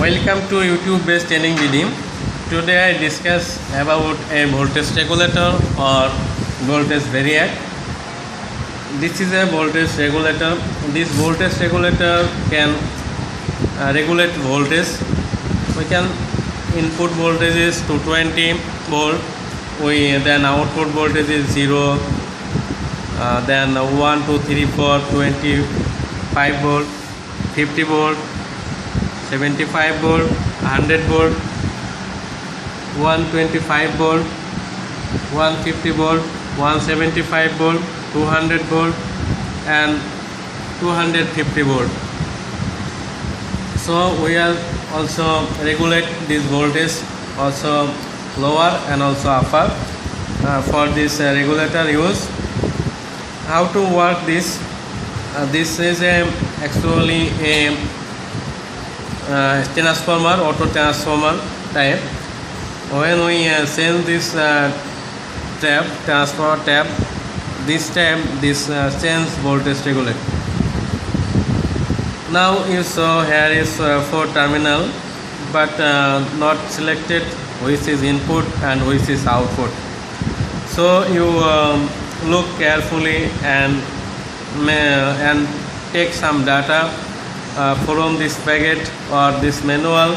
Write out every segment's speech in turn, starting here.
Welcome to YouTube based training video. Today I discuss about a voltage regulator or voltage variac. This is a voltage regulator. This voltage regulator can uh, regulate voltage. We can input voltage is 220 volt. We then output voltage is zero. Uh, then 1, 2, 3, 4, 25 volt, 50 volt, 75 volt 100 volt 125 volt 150 volt 175 volt 200 volt and 250 volt. So we are also regulate this voltage also lower and also upper uh, for this uh, regulator use. How to work this? Uh, this is a actually a transformer auto transformer type. When we uh, send this uh, tap transformer tap this tap this uh, change voltage regulator. Now you saw here is uh, four terminal but uh, not selected which is input and which is output. So you um, look carefully and and take some data uh, from this packet or this manual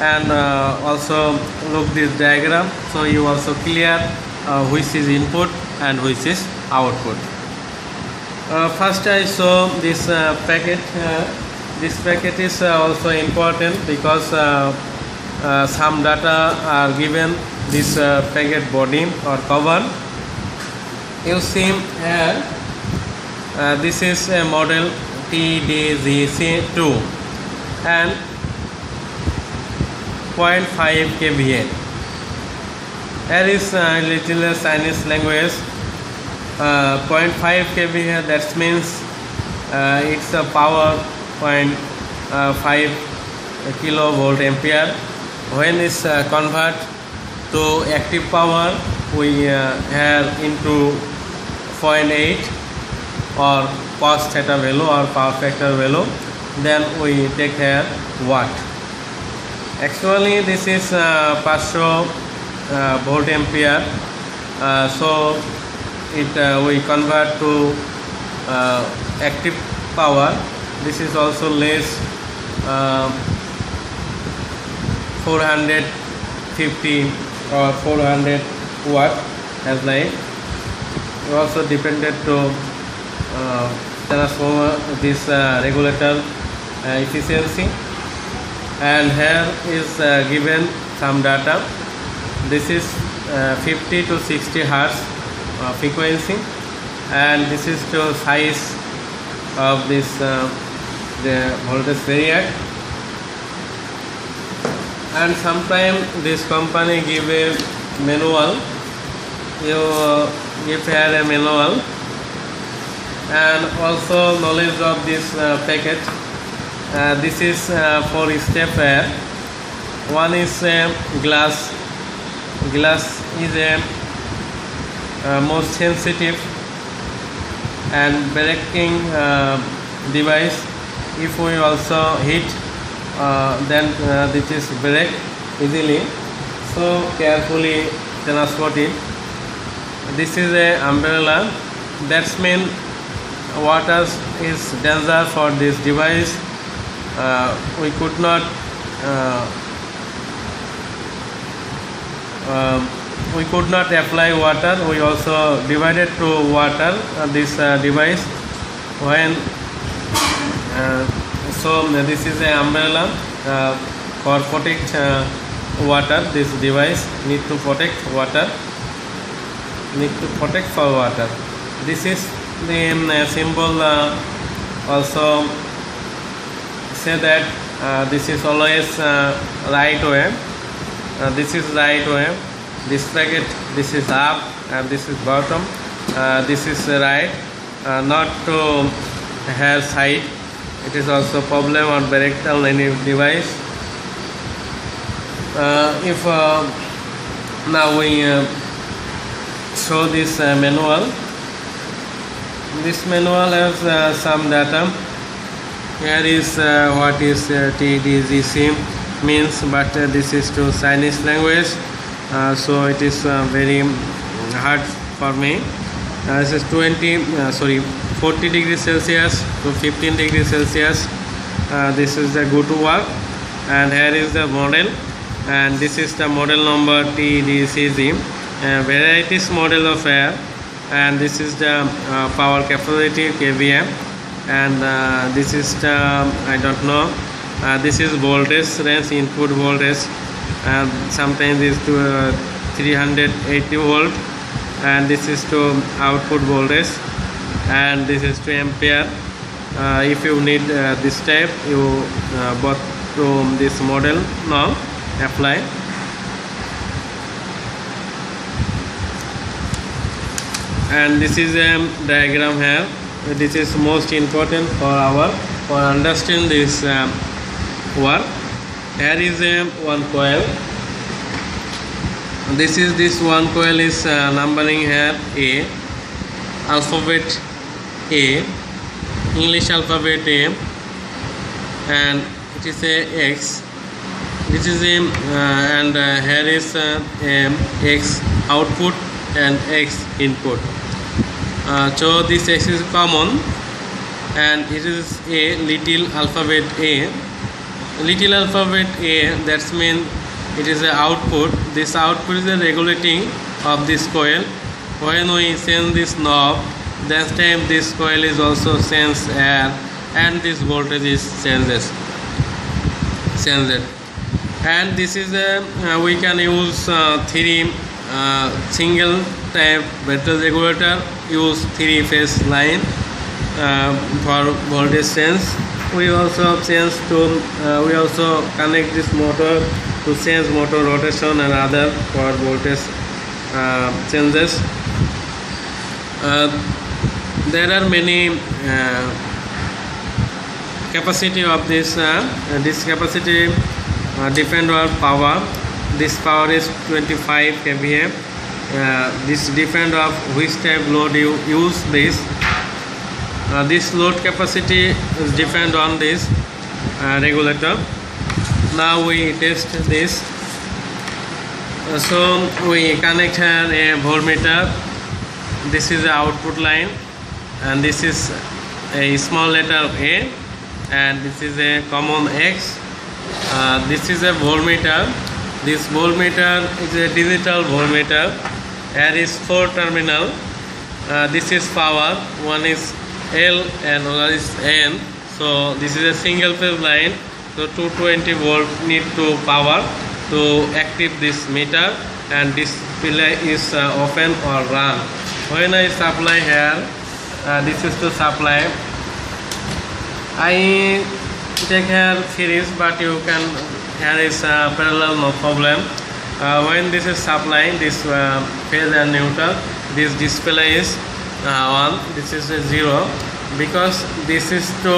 and uh, also look this diagram so you also clear uh, which is input and which is output. Uh, first I saw this uh, packet uh, this packet is also important because some data are given this packet body or cover. You see here this is a model TDGC2 and 0.5 kVA. Here is uh, little Chinese language. Uh, 0.5 kVA that means uh, it's a power 0.5 kilovolt ampere. When it's uh, convert to active power, we uh, have into 0.8 or cos theta value or power factor value then we take here watt actually this is uh, 500 uh, volt ampere. Uh, so it uh, we convert to uh, active power. This is also less uh, 450 or 400 watt as like. Also depended to transformer this uh, regulator uh, efficiency. And here is uh, given some data. This is uh, 50 to 60 hertz uh, frequency. And this is the size of this the voltage variac and sometime this company give a manual. You give here a manual and also knowledge of this uh, packet. Uh, this is uh, for step here one is glass. Glass is a most sensitive and breaking device. If we also hit then this is break easily. So carefully transport it. This is a umbrella. That's mean water is danger for this device. Uh, we could not uh, uh, we could not apply water. We also divided to water this device. When so this is a umbrella for protect water. This device need to protect water. Need to protect for water. This is the uh, symbol uh, also say that uh, this is always uh, right way. Uh, this is right way. This bracket this is up and this is bottom. Uh, this is right. Not to have side. It is also problem on parental any device. If now we show this manual this manual has uh, some data. Here is uh, what is uh, means but uh, this is to Chinese language. Uh, so it is uh, very hard for me. Uh, this is 20 uh, sorry 40 degrees Celsius to 15 degrees Celsius. This is the go to work and here is the model. And this is the model number TDCG uh, varieties model of air and this is the uh, power capacity kVA and uh, this is the I don't know uh, this is voltage range input voltage. And sometimes is to uh, 380 volt. And this is to output voltage. And this is to ampere. Uh, if you need uh, this type you uh, bought from this model now apply and this is a diagram here. This is most important for our for understand this um, work. Here is a one coil. This is this one coil is uh, numbering here a alphabet a english alphabet a and it is a x. This is a uh, and uh, here is uh, a x output and x input. Uh, so this x is common and it is a little alphabet a. Little alphabet a that's mean it is a output. This output is a regulating of this coil. When we send this knob that time this coil is also sense air and this voltage is changes. Changed and this is a uh, we can use uh, three single type voltage regulator use three phase line uh, for voltage sense. We also change to uh, we also connect this motor to change motor rotation and other for voltage uh, changes uh, there are many uh, capacity of this uh, this capacity uh, depend on power this power is 25 kVA uh, this depend of which type load you use this. Uh, this load capacity is depend on this uh, regulator. Now we test this. Uh, so we connect here a voltmeter. This is the output line and this is a small letter a and this is a common x. Uh, this is a voltmeter this voltmeter is a digital voltmeter there is four terminal. Uh, this is power. One is L and one is N. So this is a single phase line. So 220 volt need to power to active this meter and this relay is uh, open or run. When I supply here uh, this is to supply. I take here series but you can here is uh, parallel no problem. Uh, when this is supplying this uh, phase and neutral this display is uh, on this is a zero. Because this is to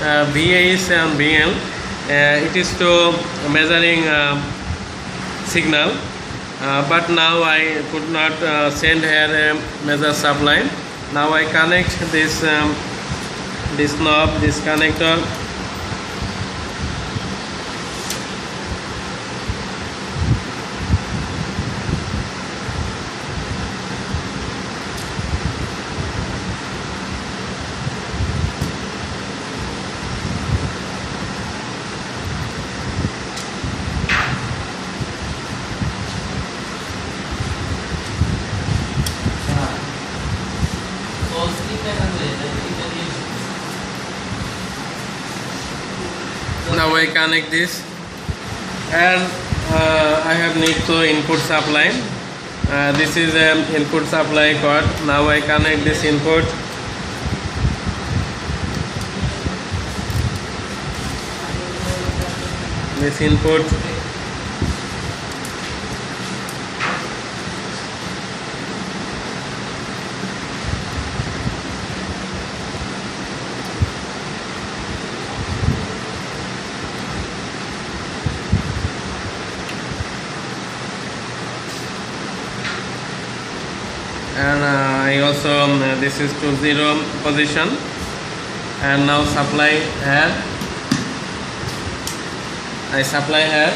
uh, VAS and VL uh, it is to measuring uh, signal. Uh, but now I could not send here a measure supply. Now I connect this um, this knob this connector now I connect this. And uh, I have need to input supply. Uh, this is an input supply cord now I connect this input. This input and uh, I also um, this is to zero position. And now supply here. I supply here.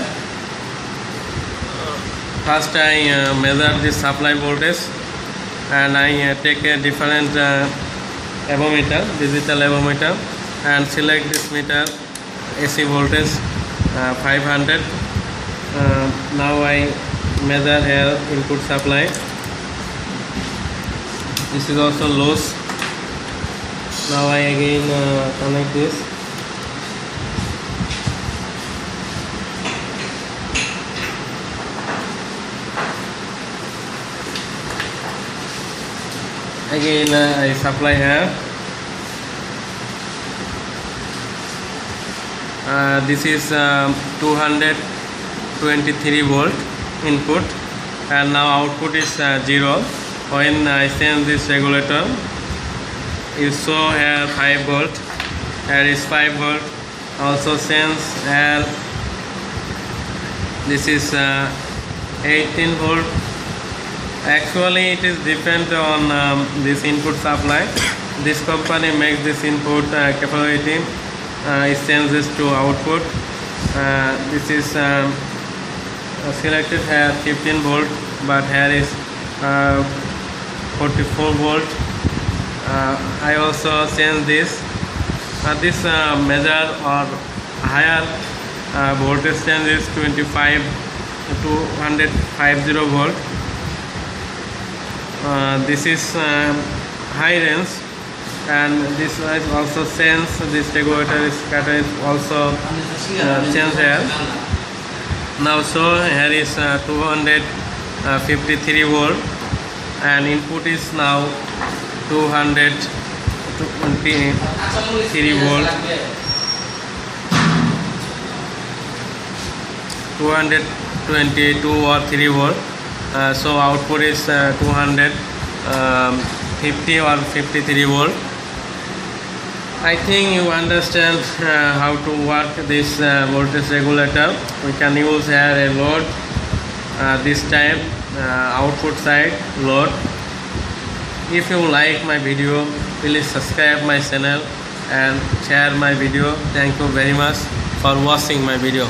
First I uh, measure the supply voltage. And I uh, take a different avometer digital avometer and select this meter AC voltage uh, 500 uh, now I measure here input supply this is also loose now I again uh, connect this. Again uh, I supply here uh, this is um, 223 volt input. And now output is uh, 0 when I change this regulator you saw here 5 volt. Here is 5 volt. Also sense here. This is uh, 18 volt. Actually it is depend on um, this input supply. This company makes this input uh, capability uh, it changes to output. Uh, this is um, selected here 15 volt but here is uh, 44 volt. Uh, I also change this. Uh, this uh, measure or higher uh, voltage change is 25 to 150 volt. Uh, this is um, high range and this is also sense this regulator is pattern is also uh, change here. Now so here is uh, 253 volt and input is now 223 volt. 222 or 3 volt. Uh, so output is uh, 250 um, or 53 volt. I think you understand uh, how to work this uh, voltage regulator. We can use here a load uh, this time Uh, output side load. If you like my video please subscribe my channel and share my video. Thank you very much for watching my video